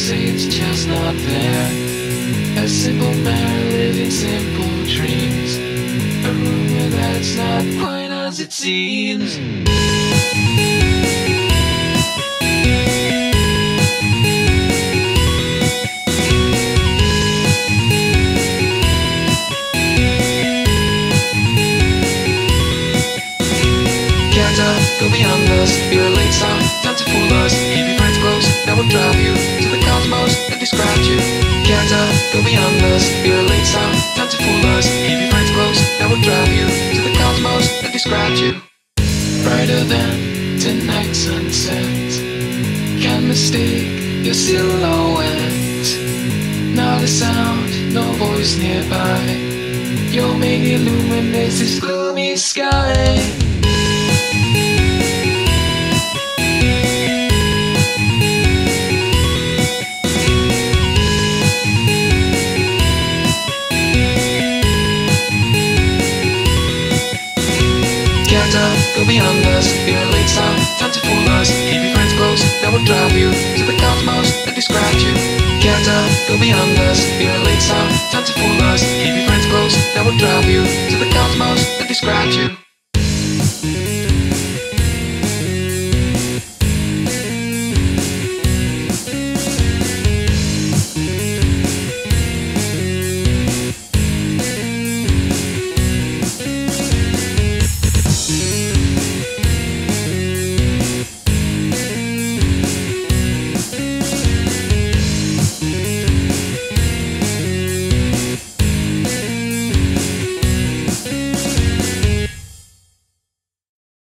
say it's just not there. A simple man living simple dreams. A rumor that's not quite as it seems. Can't go beyond us. You're a late song, time to fool us. Keep your friends close, that will drive you cosmos that describes you. Can't uh, go beyond us. You're a late song, time to fool us. Keep your friends close, that will drive you to the cosmos that describes you. Brighter than tonight's sunset. Can't mistake your silhouette. Not a sound, no voice nearby. Your main illuminates this gloomy sky. Uh, go beyond us. A late sound, time to fool us. Keep your friends close, that will drive you to the cosmos that describes you. Can't uh, go beyond us. A late sound, time to fool us. Keep your friends close, that will drive you to the cosmos that describes you.